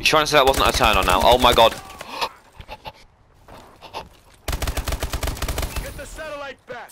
You trying to say that wasn't a turn on now? Oh my god. Get the satellite back.